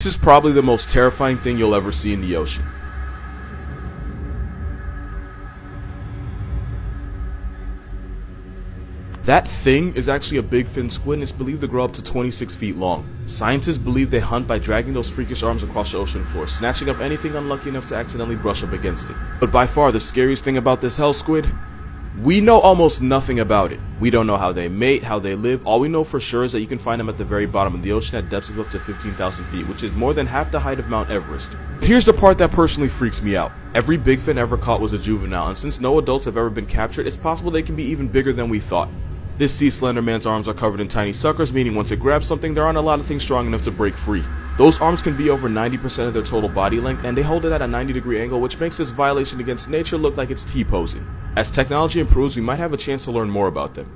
This is probably the most terrifying thing you'll ever see in the ocean. That thing is actually a big fin squid and is believed to grow up to 26 feet long. Scientists believe they hunt by dragging those freakish arms across the ocean floor, snatching up anything unlucky enough to accidentally brush up against it. But by far the scariest thing about this hell squid we know almost nothing about it. We don't know how they mate, how they live. All we know for sure is that you can find them at the very bottom of the ocean at depths of up to 15,000 feet, which is more than half the height of Mount Everest. Here's the part that personally freaks me out. Every big fin ever caught was a juvenile, and since no adults have ever been captured, it's possible they can be even bigger than we thought. This sea slender man's arms are covered in tiny suckers, meaning once it grabs something, there aren't a lot of things strong enough to break free. Those arms can be over 90% of their total body length, and they hold it at a 90 degree angle, which makes this violation against nature look like it's T-posing. As technology improves, we might have a chance to learn more about them.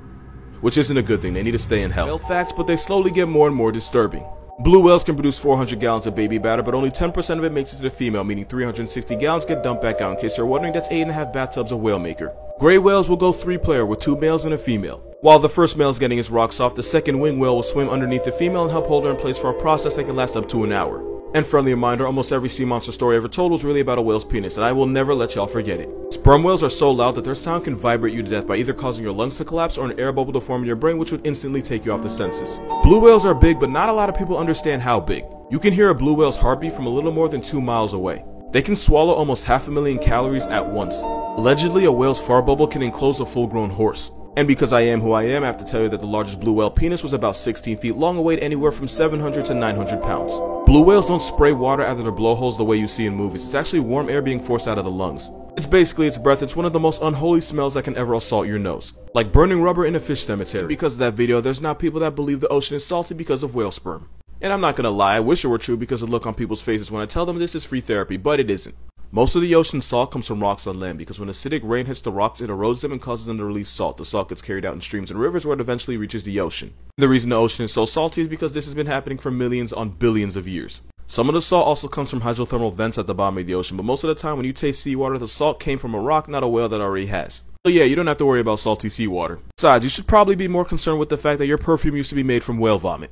Which isn't a good thing, they need to stay in hell. Whale facts, but they slowly get more and more disturbing. Blue whales can produce 400 gallons of baby batter, but only 10% of it makes it to the female, meaning 360 gallons get dumped back out. In case you're wondering, that's 8.5 bathtubs of whale maker. Gray whales will go three player with two males and a female. While the first male is getting his rocks off, the second wing whale will swim underneath the female and help hold her in place for a process that can last up to an hour. And friendly reminder, almost every sea monster story ever told was really about a whale's penis, and I will never let y'all forget it. Sperm whales are so loud that their sound can vibrate you to death by either causing your lungs to collapse or an air bubble to form in your brain which would instantly take you off the senses. Blue whales are big, but not a lot of people understand how big. You can hear a blue whale's heartbeat from a little more than 2 miles away. They can swallow almost half a million calories at once. Allegedly, a whale's fart bubble can enclose a full-grown horse. And because I am who I am, I have to tell you that the largest blue whale penis was about 16 feet long and weighed anywhere from 700 to 900 pounds. Blue whales don't spray water out of their blowholes the way you see in movies. It's actually warm air being forced out of the lungs. It's basically its breath. It's one of the most unholy smells that can ever assault your nose. Like burning rubber in a fish cemetery. Because of that video, there's now people that believe the ocean is salty because of whale sperm. And I'm not gonna lie, I wish it were true because the look on people's faces when I tell them this is free therapy, but it isn't. Most of the ocean's salt comes from rocks on land because when acidic rain hits the rocks, it erodes them and causes them to release salt. The salt gets carried out in streams and rivers where it eventually reaches the ocean. The reason the ocean is so salty is because this has been happening for millions on billions of years. Some of the salt also comes from hydrothermal vents at the bottom of the ocean, but most of the time when you taste seawater, the salt came from a rock, not a whale that already has. So yeah, you don't have to worry about salty seawater. Besides, you should probably be more concerned with the fact that your perfume used to be made from whale vomit.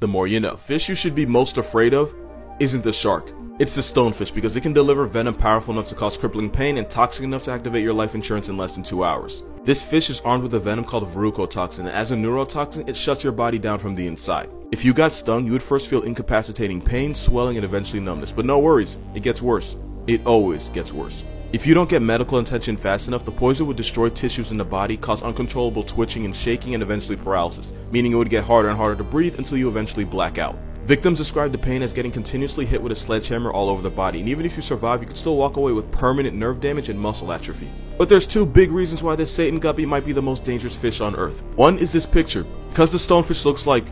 The more you know. Fish you should be most afraid of isn't the shark. It's the stonefish because it can deliver venom powerful enough to cause crippling pain and toxic enough to activate your life insurance in less than 2 hours. This fish is armed with a venom called verrucotoxin and as a neurotoxin, it shuts your body down from the inside. If you got stung, you would first feel incapacitating pain, swelling, and eventually numbness. But no worries, it gets worse. It always gets worse. If you don't get medical attention fast enough, the poison would destroy tissues in the body, cause uncontrollable twitching and shaking, and eventually paralysis, meaning it would get harder and harder to breathe until you eventually black out. Victims describe the pain as getting continuously hit with a sledgehammer all over the body, and even if you survive, you could still walk away with permanent nerve damage and muscle atrophy. But there's two big reasons why this Satan guppy might be the most dangerous fish on earth. One is this picture. Because the stonefish looks like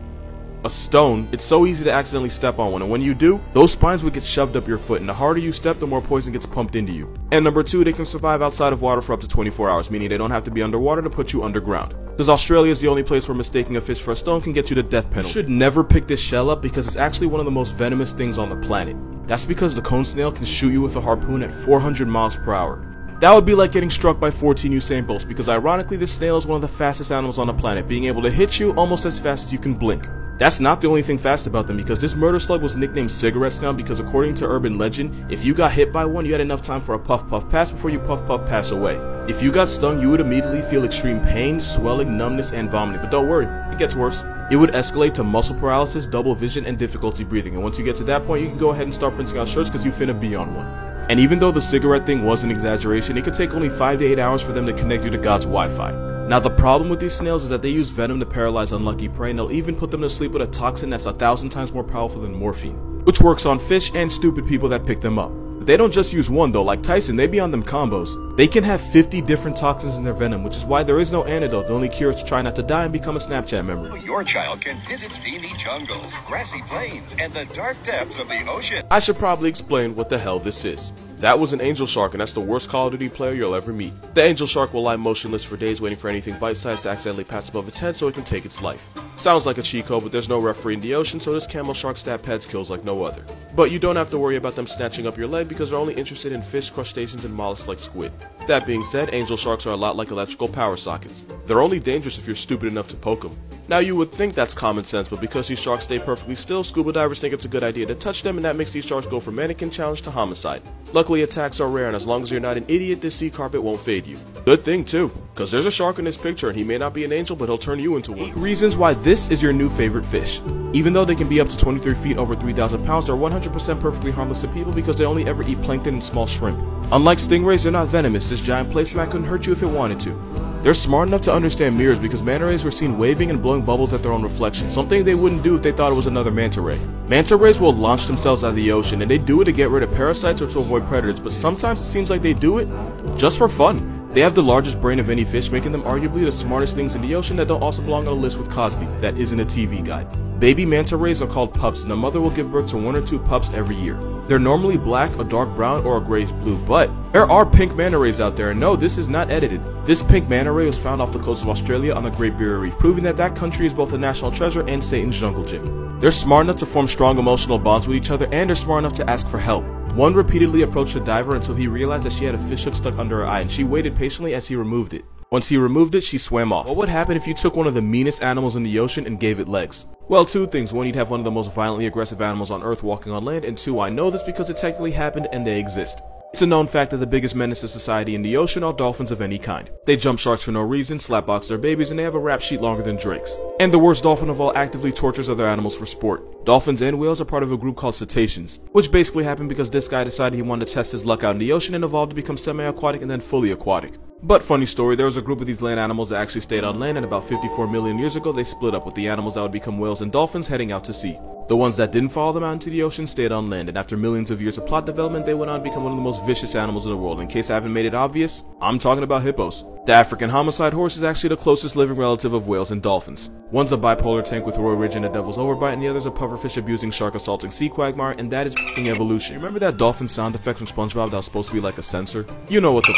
a stone, it's so easy to accidentally step on one, and when you do, those spines would get shoved up your foot, and the harder you step, the more poison gets pumped into you. And number two, they can survive outside of water for up to 24 hours, meaning they don't have to be underwater to put you underground. Because Australia is the only place where mistaking a fish for a stone can get you the death penalty. You should never pick this shell up because it's actually one of the most venomous things on the planet. That's because the cone snail can shoot you with a harpoon at 400 miles per hour. That would be like getting struck by 14 Usain Bolts because ironically this snail is one of the fastest animals on the planet, being able to hit you almost as fast as you can blink. That's not the only thing fast about them because this murder slug was nicknamed Cigarette Snail because according to urban legend, if you got hit by one, you had enough time for a puff puff pass before you puff puff pass away. If you got stung, you would immediately feel extreme pain, swelling, numbness, and vomiting. But don't worry, it gets worse. It would escalate to muscle paralysis, double vision, and difficulty breathing. And once you get to that point, you can go ahead and start printing out shirts because you finna be on one. And even though the cigarette thing was an exaggeration, it could take only 5 to 8 hours for them to connect you to God's Wi-Fi. Now the problem with these snails is that they use venom to paralyze unlucky prey and they'll even put them to sleep with a toxin that's a thousand times more powerful than morphine, which works on fish and stupid people that pick them up. But they don't just use one though, like Tyson, they be on them combos. They can have 50 different toxins in their venom, which is why there is no antidote. The only cure is to try not to die and become a Snapchat memory. Oh, your child can visit steamy jungles, grassy plains, and the dark depths of the ocean. I should probably explain what the hell this is. That was an angel shark, and that's the worst Call of Duty player you'll ever meet. The angel shark will lie motionless for days waiting for anything bite-sized to accidentally pass above its head so it can take its life. Sounds like a cheat code, but there's no referee in the ocean, so this camel shark stab pads kills like no other. But you don't have to worry about them snatching up your leg because they're only interested in fish, crustaceans, and mollusks like squid. That being said, angel sharks are a lot like electrical power sockets. They're only dangerous if you're stupid enough to poke them. Now you would think that's common sense, but because these sharks stay perfectly still, scuba divers think it's a good idea to touch them and that makes these sharks go from mannequin challenge to homicide. Luckily attacks are rare and as long as you're not an idiot, this sea carpet won't fade you. Good thing too, cause there's a shark in this picture and he may not be an angel but he'll turn you into one. Eight reasons why this is your new favorite fish. Even though they can be up to 23 feet over 3,000 pounds, they're 100% perfectly harmless to people because they only ever eat plankton and small shrimp. Unlike stingrays, they're not venomous, this giant placemat couldn't hurt you if it wanted to. They're smart enough to understand mirrors because manta rays were seen waving and blowing bubbles at their own reflection, something they wouldn't do if they thought it was another manta ray. Manta rays will launch themselves out of the ocean and they do it to get rid of parasites or to avoid predators, but sometimes it seems like they do it just for fun. They have the largest brain of any fish, making them arguably the smartest things in the ocean that don't also belong on a list with Cosby, that isn't a TV guide. Baby manta rays are called pups, and the mother will give birth to one or two pups every year. They're normally black, a dark brown, or a grayish blue, but there are pink manta rays out there, and no, this is not edited. This pink manta ray was found off the coast of Australia on the Great Barrier Reef, proving that that country is both a national treasure and Satan's jungle gym. They're smart enough to form strong emotional bonds with each other, and they're smart enough to ask for help. One repeatedly approached the diver until he realized that she had a fish hook stuck under her eye, and she waited patiently as he removed it. Once he removed it, she swam off. What would happen if you took one of the meanest animals in the ocean and gave it legs? Well, two things. One, you'd have one of the most violently aggressive animals on Earth walking on land, and two, I know this because it technically happened and they exist. It's a known fact that the biggest menace to society in the ocean are dolphins of any kind. They jump sharks for no reason, slapbox their babies, and they have a rap sheet longer than Drake's. And the worst dolphin of all actively tortures other animals for sport. Dolphins and whales are part of a group called cetaceans, which basically happened because this guy decided he wanted to test his luck out in the ocean and evolved to become semi-aquatic and then fully aquatic. But funny story, there was a group of these land animals that actually stayed on land and about 54 million years ago they split up with the animals that would become whales and dolphins heading out to sea. The ones that didn't follow them out into the ocean stayed on land, and after millions of years of plot development, they went on to become one of the most vicious animals in the world. In case I haven't made it obvious, I'm talking about hippos. The African homicide horse is actually the closest living relative of whales and dolphins. One's a bipolar tank with Roy Ridge and a devil's overbite, and the other's a pufferfish abusing shark assaulting sea quagmire, and that is evolution. You remember that dolphin sound effect from SpongeBob that was supposed to be like a censor? You know what the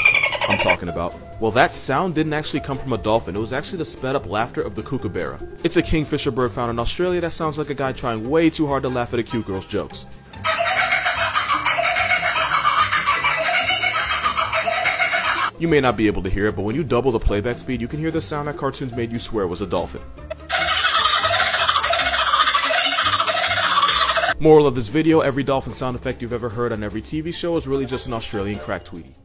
I'm talking about. Well, that sound didn't actually come from a dolphin. It was actually the sped up laughter of the kookaburra. It's a kingfisher bird found in Australia that sounds like a guy trying way too hard to laugh at a cute girl's jokes. You may not be able to hear it, but when you double the playback speed, you can hear the sound that cartoons made you swear was a dolphin. Moral of this video, every dolphin sound effect you've ever heard on every TV show is really just an Australian crack Tweety.